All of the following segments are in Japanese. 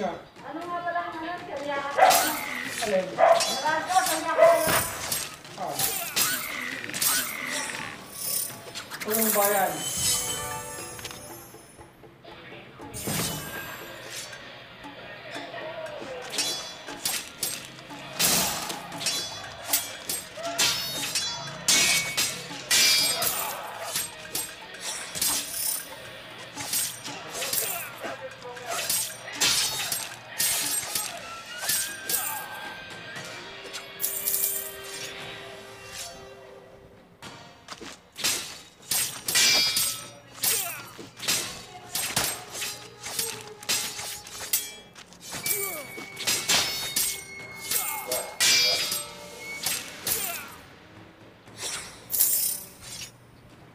niya. Ano nga pala ang hanap? Kaya ka. Alin? Nakaso, kaya ka. Ah. Punong bayan.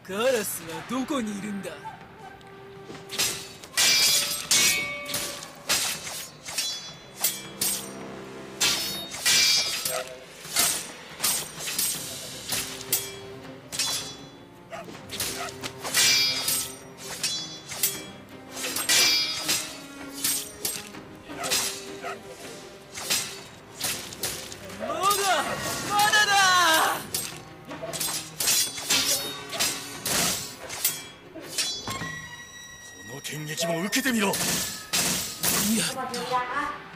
カラスはどこにいるんだ？けてみろ。やっ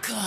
帰る。